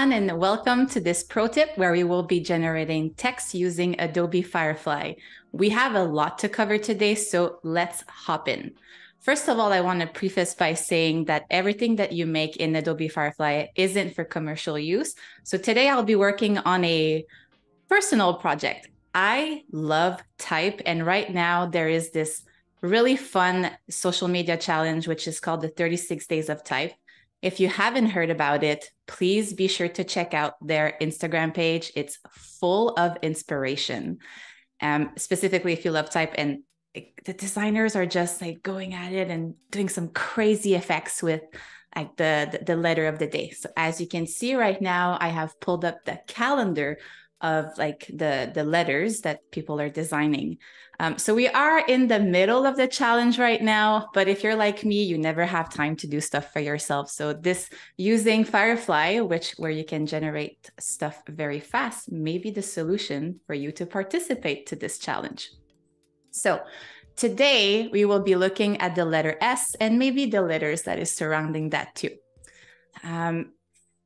Everyone, and welcome to this pro tip where we will be generating text using Adobe Firefly. We have a lot to cover today, so let's hop in. First of all, I want to preface by saying that everything that you make in Adobe Firefly isn't for commercial use. So today I'll be working on a personal project. I love type, and right now there is this really fun social media challenge, which is called the 36 Days of Type. If you haven't heard about it, please be sure to check out their Instagram page. It's full of inspiration. Um, specifically, if you love type, and the designers are just like going at it and doing some crazy effects with like the, the letter of the day. So as you can see right now, I have pulled up the calendar of like the the letters that people are designing. Um, so we are in the middle of the challenge right now, but if you're like me, you never have time to do stuff for yourself. So this using Firefly, which where you can generate stuff very fast, may be the solution for you to participate to this challenge. So today we will be looking at the letter S and maybe the letters that is surrounding that too. Um,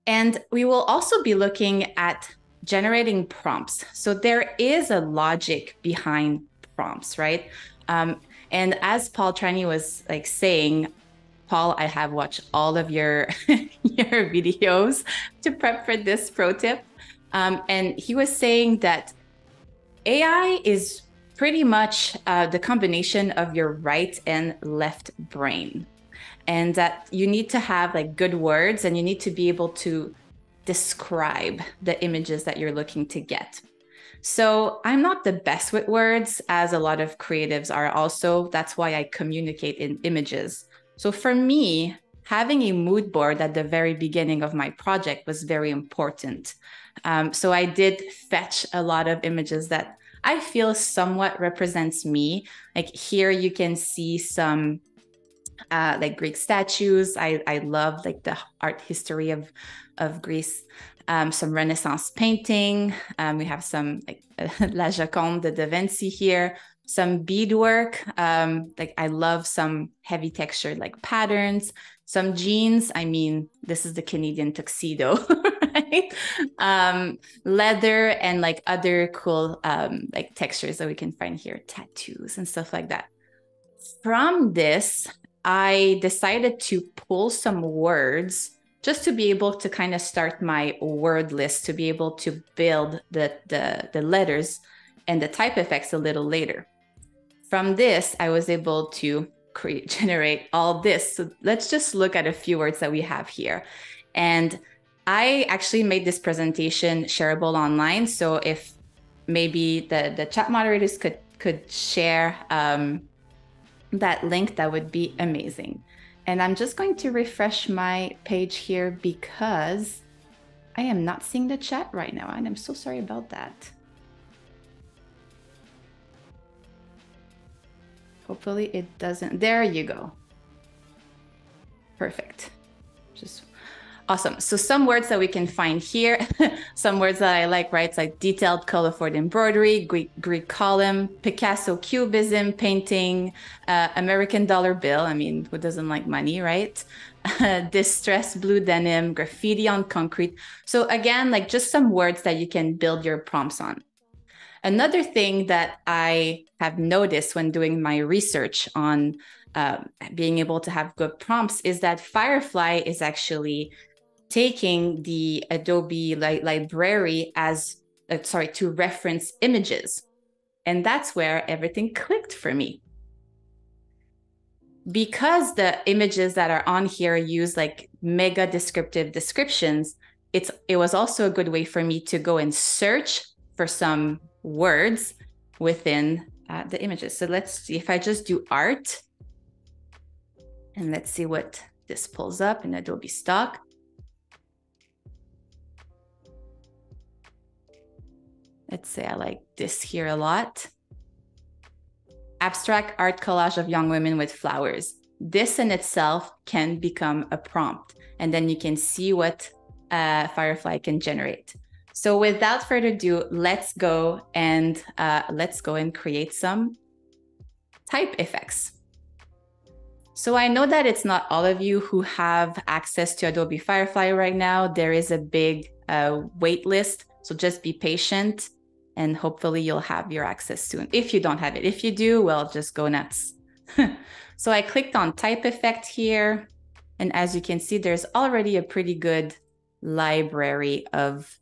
and we will also be looking at generating prompts. So there is a logic behind prompts, right? Um, and as Paul Trani was like saying, Paul, I have watched all of your your videos to prep for this pro tip, um, and he was saying that AI is pretty much uh, the combination of your right and left brain, and that you need to have like good words, and you need to be able to describe the images that you're looking to get. So I'm not the best with words, as a lot of creatives are also. That's why I communicate in images. So for me, having a mood board at the very beginning of my project was very important. Um, so I did fetch a lot of images that I feel somewhat represents me. Like here, you can see some uh, like Greek statues. I I love like the art history of of Greece. Um, some Renaissance painting. Um, we have some like La Joconde de Da Vinci here. Some beadwork. Um, like I love some heavy textured like patterns. Some jeans. I mean, this is the Canadian tuxedo, right? Um, leather and like other cool um, like textures that we can find here, tattoos and stuff like that. From this, I decided to pull some words just to be able to kind of start my word list to be able to build the, the, the letters and the type effects a little later. From this, I was able to create, generate all this. So let's just look at a few words that we have here. And I actually made this presentation shareable online. So if maybe the, the chat moderators could could share um, that link, that would be amazing. And I'm just going to refresh my page here because I am not seeing the chat right now. And I'm so sorry about that. Hopefully it doesn't. There you go. Perfect. Just Awesome. So some words that we can find here, some words that I like, right? It's like detailed colorful embroidery, Greek, Greek column, Picasso cubism, painting, uh, American dollar bill. I mean, who doesn't like money, right? distressed blue denim, graffiti on concrete. So again, like just some words that you can build your prompts on. Another thing that I have noticed when doing my research on uh, being able to have good prompts is that Firefly is actually taking the Adobe li- library as, uh, sorry, to reference images. And that's where everything clicked for me. Because the images that are on here use like mega descriptive descriptions, it's it was also a good way for me to go and search for some words within uh, the images. So let's see if I just do art and let's see what this pulls up in Adobe Stock. Let's say I like this here a lot. Abstract art collage of young women with flowers. This in itself can become a prompt, and then you can see what uh, Firefly can generate. So without further ado, let's go and uh, let's go and create some type effects. So I know that it's not all of you who have access to Adobe Firefly right now. There is a big uh, wait list. So just be patient and hopefully you'll have your access soon. If you don't have it, if you do, well, just go nuts. so I clicked on type effect here. And as you can see, there's already a pretty good library of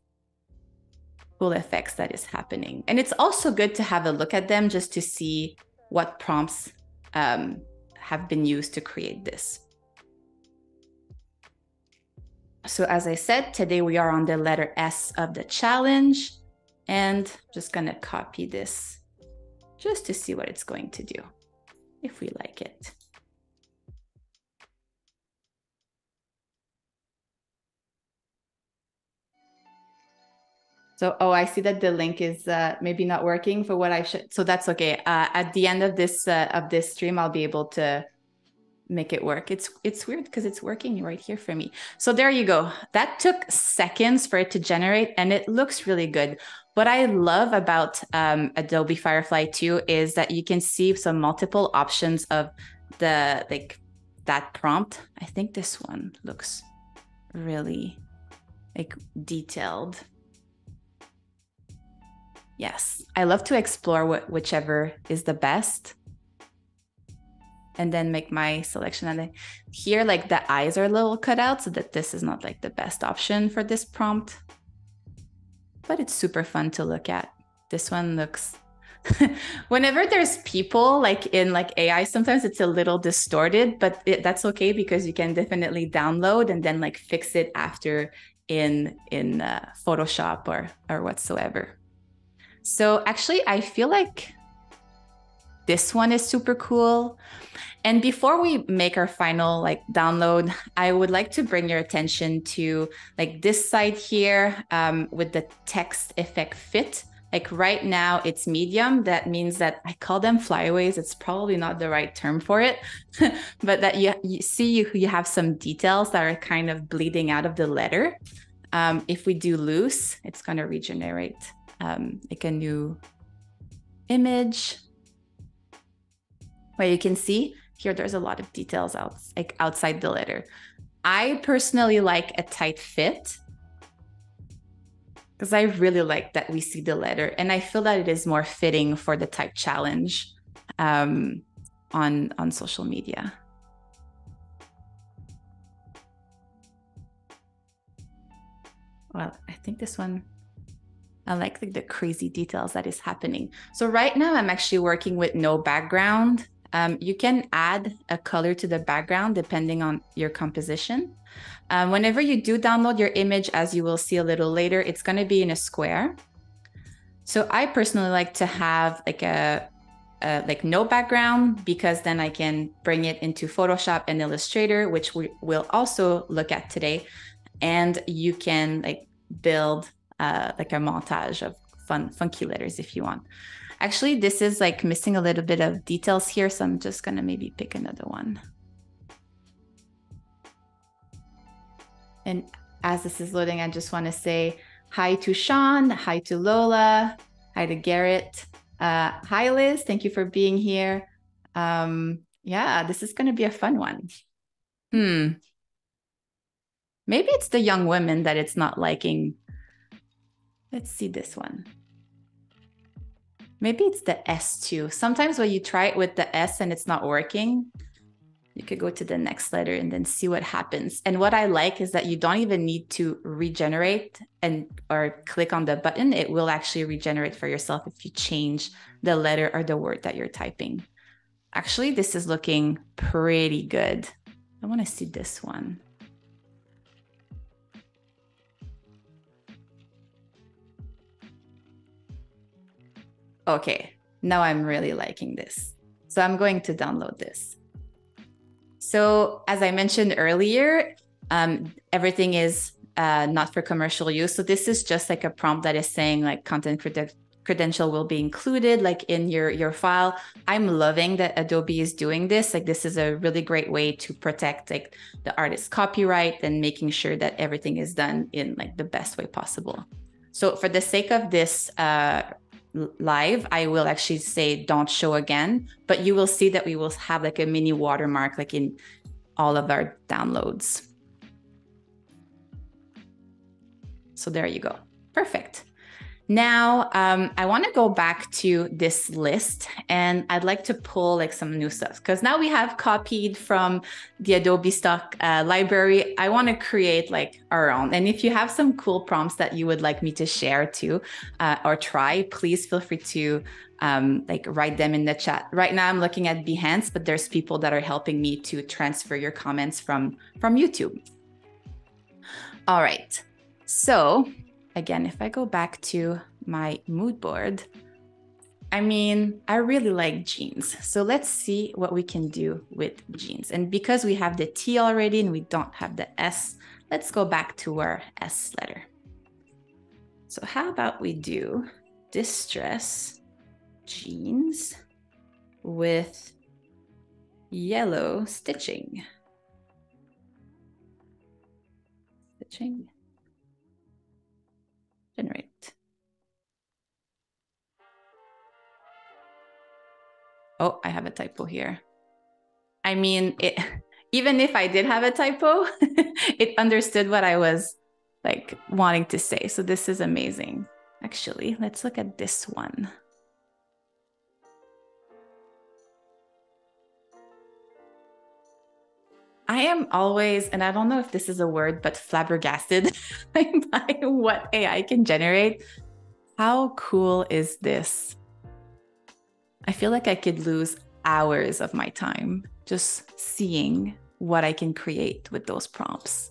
cool effects that is happening. And it's also good to have a look at them just to see what prompts um, have been used to create this. So as I said, today we are on the letter S of the challenge and I'm just gonna copy this just to see what it's going to do if we like it. So, oh, I see that the link is uh, maybe not working for what I should. So that's okay. Uh, at the end of this uh, of this stream, I'll be able to make it work. It's it's weird because it's working right here for me. So there you go. That took seconds for it to generate, and it looks really good. What I love about um, Adobe Firefly 2 is that you can see some multiple options of the like that prompt. I think this one looks really like detailed. Yes, I love to explore what, whichever is the best and then make my selection. And then here, like the eyes are a little cut out so that this is not like the best option for this prompt. But it's super fun to look at. This one looks whenever there's people like in like AI, sometimes it's a little distorted, but it, that's okay because you can definitely download and then like fix it after in in uh, Photoshop or or whatsoever. So actually, I feel like this one is super cool. And before we make our final like download, I would like to bring your attention to like this side here um, with the text effect fit. Like right now it's medium. That means that I call them flyaways. It's probably not the right term for it, but that you, you see you, you have some details that are kind of bleeding out of the letter. Um, if we do loose, it's going to regenerate um, like a new image where you can see here there's a lot of details out, like outside the letter. I personally like a tight fit because I really like that we see the letter and I feel that it is more fitting for the type challenge um, on on social media. Well, I think this one I like the, the crazy details that is happening. So right now I'm actually working with no background. Um, you can add a color to the background depending on your composition. Um, whenever you do download your image, as you will see a little later, it's going to be in a square. So I personally like to have like a, a, like no background because then I can bring it into Photoshop and Illustrator, which we will also look at today. And you can like build uh, like a montage of fun, funky letters if you want. Actually, this is like missing a little bit of details here, so I'm just gonna maybe pick another one. And as this is loading, I just wanna say hi to Sean, hi to Lola, hi to Garrett. Uh, hi, Liz, thank you for being here. Um, yeah, this is gonna be a fun one. Hmm. Maybe it's the young women that it's not liking Let's see this one. Maybe it's the S2. Sometimes when you try it with the S and it's not working, you could go to the next letter and then see what happens. And what I like is that you don't even need to regenerate and or click on the button. It will actually regenerate for yourself if you change the letter or the word that you're typing. Actually, this is looking pretty good. I want to see this one. Okay, now I'm really liking this. So I'm going to download this. So as I mentioned earlier, um, everything is uh, not for commercial use. So this is just like a prompt that is saying like content cred credential will be included like in your your file. I'm loving that Adobe is doing this. Like this is a really great way to protect like the artist's copyright and making sure that everything is done in like the best way possible. So for the sake of this uh, live, I will actually say don't show again, but you will see that we will have like a mini watermark like in all of our downloads. So there you go. Perfect. Now, um, I want to go back to this list and I'd like to pull like some new stuff because now we have copied from the Adobe stock uh, library. I want to create like our own. And if you have some cool prompts that you would like me to share too uh, or try, please feel free to um, like write them in the chat. Right now I'm looking at Behance, but there's people that are helping me to transfer your comments from, from YouTube. All right. So again, if I go back to my mood board, I mean, I really like jeans. So let's see what we can do with jeans. And because we have the T already and we don't have the S, let's go back to our S letter. So how about we do distress jeans with yellow stitching. Stitching Oh, I have a typo here. I mean, it, even if I did have a typo, it understood what I was like wanting to say. So this is amazing. Actually, let's look at this one. I am always, and I don't know if this is a word, but flabbergasted by what AI can generate. How cool is this? I feel like I could lose hours of my time just seeing what I can create with those prompts.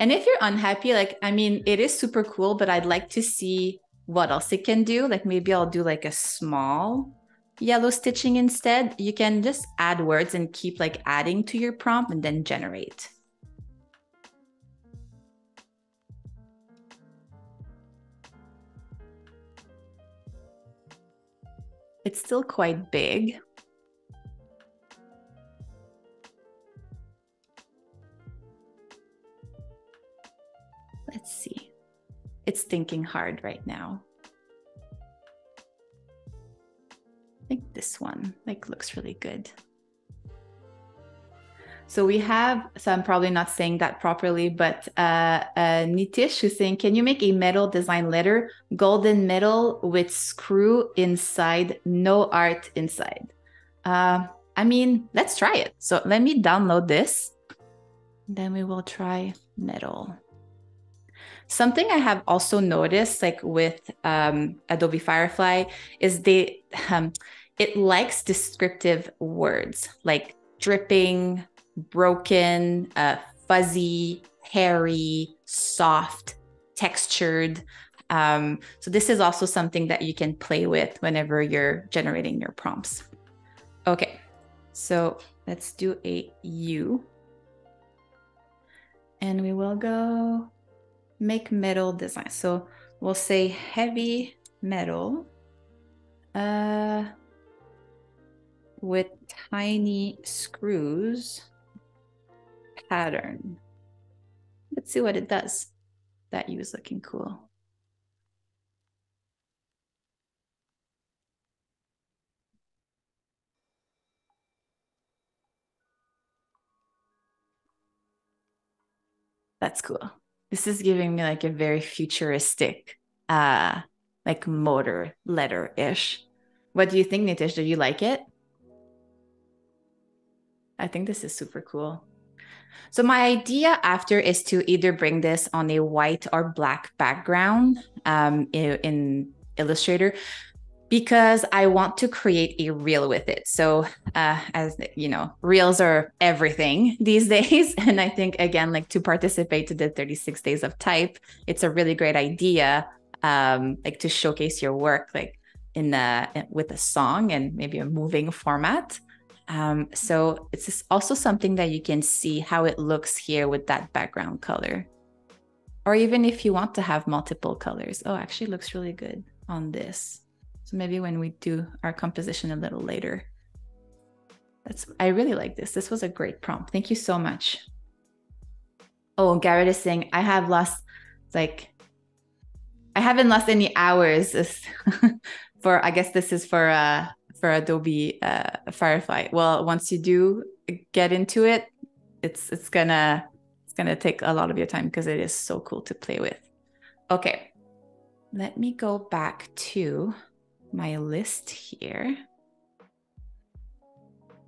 And if you're unhappy, like, I mean, it is super cool, but I'd like to see what else it can do. Like maybe I'll do like a small yellow stitching instead. You can just add words and keep like adding to your prompt and then generate. It's still quite big. Let's see it's thinking hard right now. I think this one like looks really good. So we have, so I'm probably not saying that properly, but uh, uh, Nitish who's saying, can you make a metal design letter, golden metal with screw inside, no art inside? Uh, I mean, let's try it. So let me download this. Then we will try metal. Something I have also noticed, like with um, Adobe Firefly, is they um, it likes descriptive words like dripping, broken, uh, fuzzy, hairy, soft, textured. Um, so this is also something that you can play with whenever you're generating your prompts. Okay, so let's do a U. And we will go make metal design. So we'll say heavy metal uh, with tiny screws pattern. Let's see what it does. That U is looking cool. That's cool this is giving me like a very futuristic uh like motor letter ish what do you think nitish? Do you like it? I think this is super cool. So my idea after is to either bring this on a white or black background um, in, in illustrator because I want to create a reel with it. So, uh, as you know, reels are everything these days. And I think, again, like to participate to the 36 days of type, it's a really great idea, um, like to showcase your work, like in the with a song and maybe a moving format. Um, so it's also something that you can see how it looks here with that background color. Or even if you want to have multiple colors. Oh, actually looks really good on this. So maybe when we do our composition a little later. That's I really like this. This was a great prompt. Thank you so much. Oh, Garrett is saying, I have lost, like, I haven't lost any hours for, I guess this is for, uh, for Adobe uh, Firefly. Well, once you do get into it, it's, it's gonna, it's gonna take a lot of your time because it is so cool to play with. Okay. Let me go back to my list here.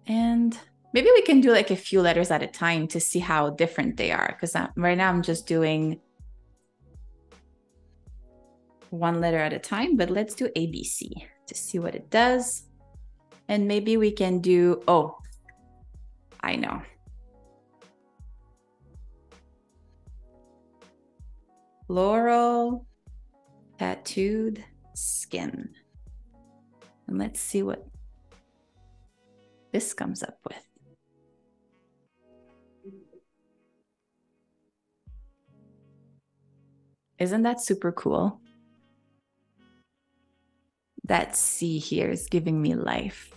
And maybe we can do like a few letters at a time to see how different they are. Because right now I'm just doing one letter at a time, but let's do ABC to see what it does. And maybe we can do, oh, I know. Floral tattooed skin. And let's see what this comes up with. Isn't that super cool? That C here is giving me life.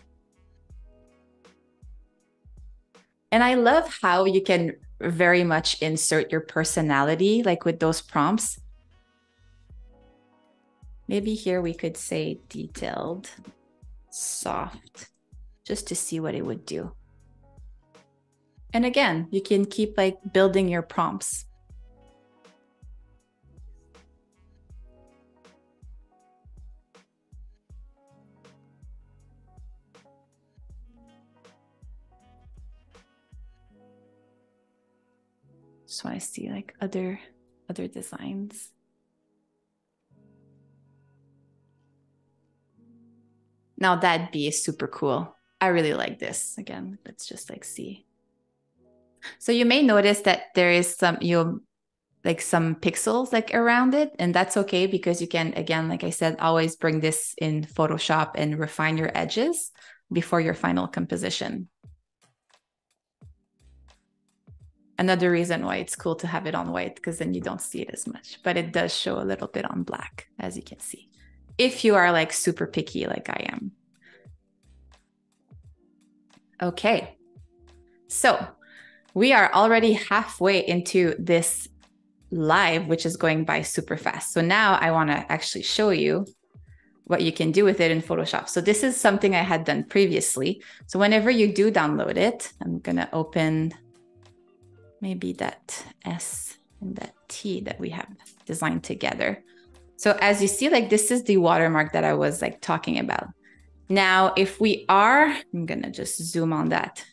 And I love how you can very much insert your personality, like with those prompts. Maybe here we could say detailed, soft, just to see what it would do. And again, you can keep like building your prompts. Just want to see like other other designs. Now that'd be super cool. I really like this. Again, let's just like see. So you may notice that there is some you like some pixels like around it and that's okay because you can again like I said always bring this in Photoshop and refine your edges before your final composition. another reason why it's cool to have it on white because then you don't see it as much but it does show a little bit on black as you can see if you are like super picky like i am okay so we are already halfway into this live which is going by super fast so now i want to actually show you what you can do with it in Photoshop. So this is something I had done previously. So whenever you do download it, I'm going to open maybe that S and that T that we have designed together. So as you see, like this is the watermark that I was like talking about. Now, if we are, I'm gonna just zoom on that.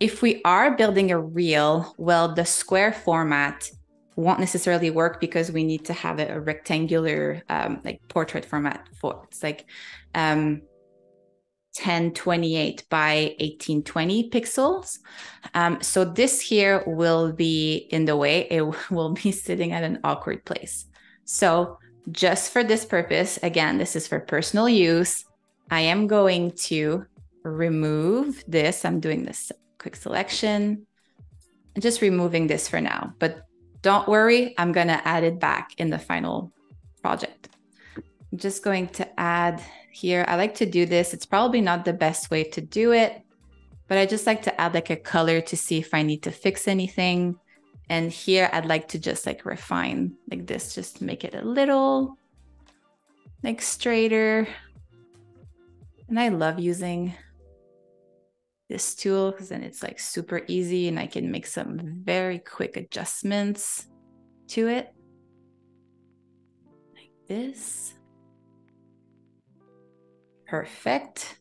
If we are building a reel, well, the square format won't necessarily work because we need to have a, a rectangular um, like portrait format for it's like um, 1028 by 1820 pixels. Um, so this here will be in the way, it will be sitting at an awkward place. So just for this purpose, again, this is for personal use. I am going to remove this. I'm doing this quick selection and just removing this for now. But don't worry, I'm going to add it back in the final project. I'm just going to add here. I like to do this. It's probably not the best way to do it, but I just like to add like a color to see if I need to fix anything. And here I'd like to just like refine like this, just make it a little like straighter. And I love using this tool because then it's like super easy and I can make some very quick adjustments to it. Like this. Perfect.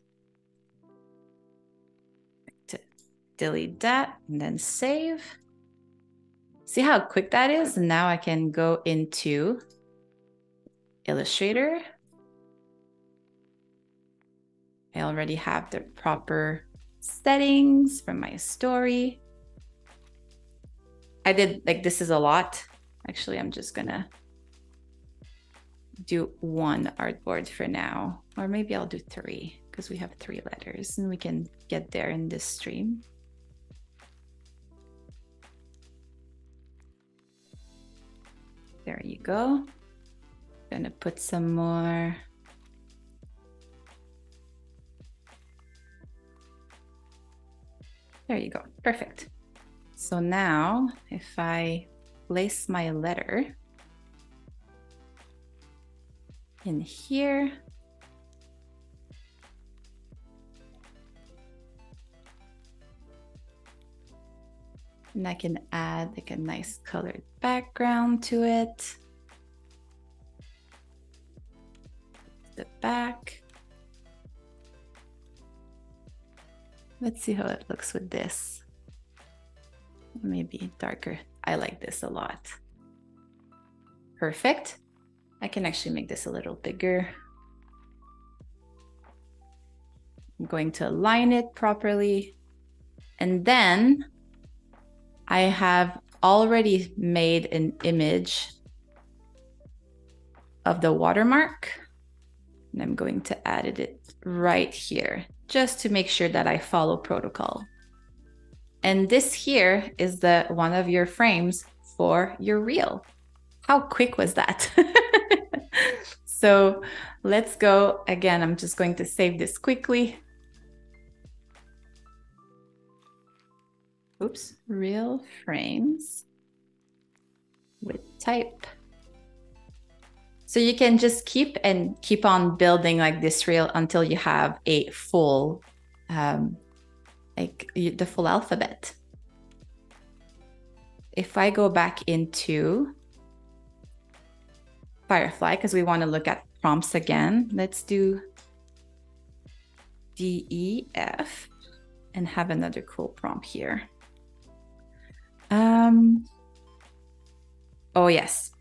Delete that and then save. See how quick that is? And now I can go into Illustrator. I already have the proper settings from my story. I did like this is a lot. Actually, I'm just gonna do one artboard for now, or maybe I'll do three because we have three letters and we can get there in this stream. There you go. Gonna put some more. There you go. Perfect. So now if I place my letter in here. And I can add like a nice colored background to it. The back. Let's see how it looks with this. Maybe darker. I like this a lot. Perfect. I can actually make this a little bigger. I'm going to align it properly. And then I have already made an image of the watermark. And I'm going to add it right here, just to make sure that I follow protocol. And this here is the one of your frames for your reel. How quick was that? so let's go again. I'm just going to save this quickly. Oops, reel frames with type. So you can just keep and keep on building like this reel until you have a full, um, like the full alphabet. If I go back into Firefly, because we want to look at prompts again, let's do D, E, F, and have another cool prompt here. Um, oh, yes.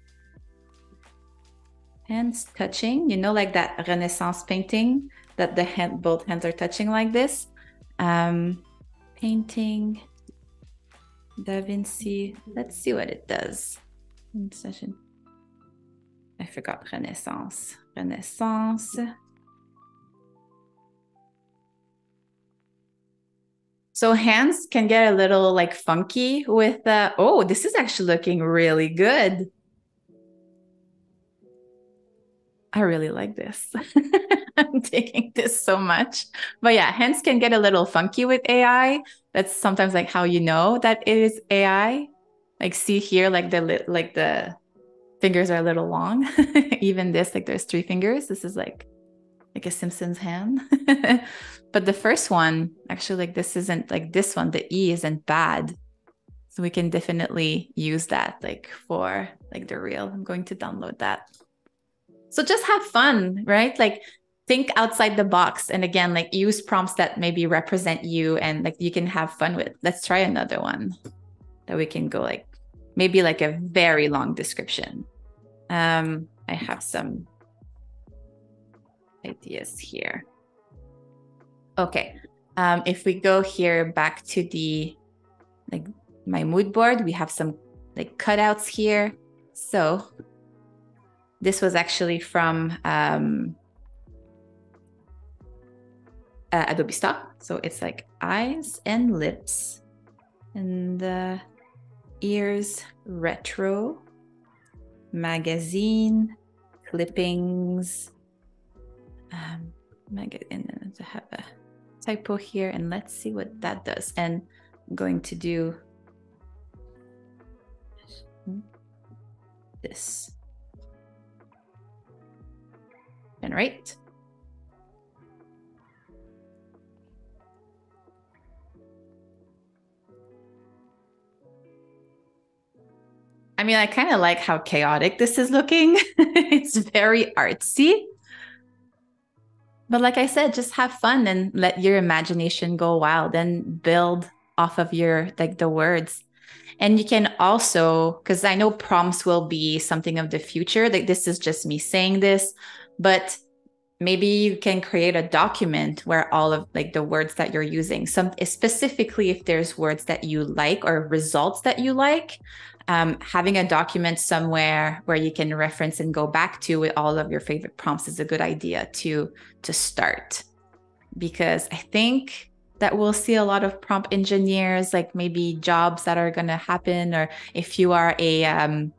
Hands touching, you know, like that Renaissance painting that the hand, both hands are touching like this. Um, painting, Da Vinci. Let's see what it does. Session. I forgot Renaissance. Renaissance. So hands can get a little like funky with the, oh, this is actually looking really good. I really like this. I'm taking this so much. But yeah, hands can get a little funky with AI. That's sometimes like how you know that it is AI. Like see here, like the like the fingers are a little long. Even this, like there's three fingers. This is like like a Simpsons hand. but the first one, actually, like this isn't like this one, the E isn't bad. So we can definitely use that like for like the reel. I'm going to download that. So just have fun, right? Like think outside the box. And again, like use prompts that maybe represent you and like you can have fun with. Let's try another one that we can go like maybe like a very long description. Um, I have some ideas here. Okay, um, if we go here back to the like my mood board, we have some like cutouts here. So this was actually from um, uh, Adobe Stock. So it's like eyes and lips and the ears retro magazine clippings um, and to have a typo here and let's see what that does. And I'm going to do this. Generate. I mean, I kind of like how chaotic this is looking. it's very artsy. But like I said, just have fun and let your imagination go wild and build off of your like the words. And you can also, because I know prompts will be something of the future. Like this is just me saying this, but maybe you can create a document where all of like the words that you're using some specifically if there's words that you like or results that you like um, having a document somewhere where you can reference and go back to with all of your favorite prompts is a good idea to to start. Because i think that we'll see a lot of prompt engineers like maybe jobs that are going to happen or if you are a um,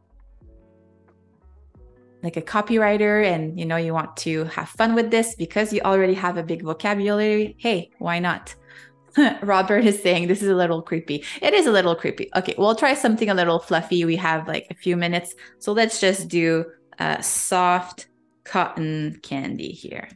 like a copywriter and you know you want to have fun with this because you already have a big vocabulary hey why not Robert is saying this is a little creepy. It is a little creepy. Okay, we'll try something a little fluffy. We have like a few minutes. So let's just do a soft cotton candy here.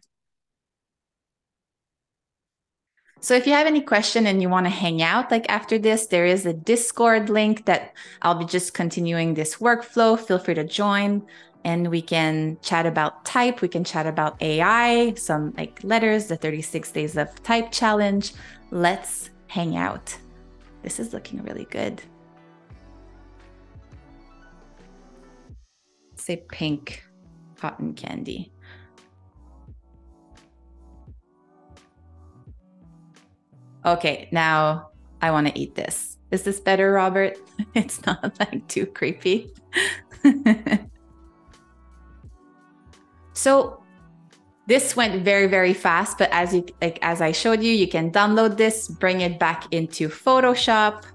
So if you have any question and you want to hang out like after this, there is a Discord link that I'll be just continuing this workflow. Feel free to join and we can chat about type, we can chat about AI, some like letters, the 36 days of type challenge. Let's hang out. This is looking really good. Say pink cotton candy. Okay, now I want to eat this. Is this better, Robert? It's not like too creepy. so this went very, very fast, but as you like as I showed you, you can download this, bring it back into Photoshop,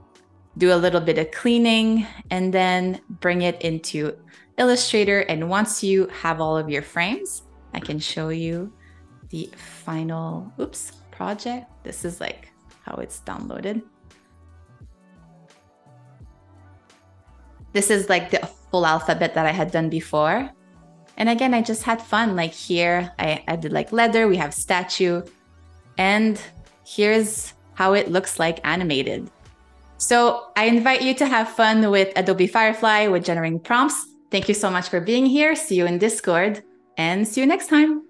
do a little bit of cleaning, and then bring it into Illustrator. And once you have all of your frames, I can show you the final oops project. This is like how it's downloaded. This is like the full alphabet that I had done before. And again, I just had fun. Like here, I, I did like leather, we have statue, and here's how it looks like animated. So I invite you to have fun with Adobe Firefly with generating prompts. Thank you so much for being here. See you in Discord and see you next time.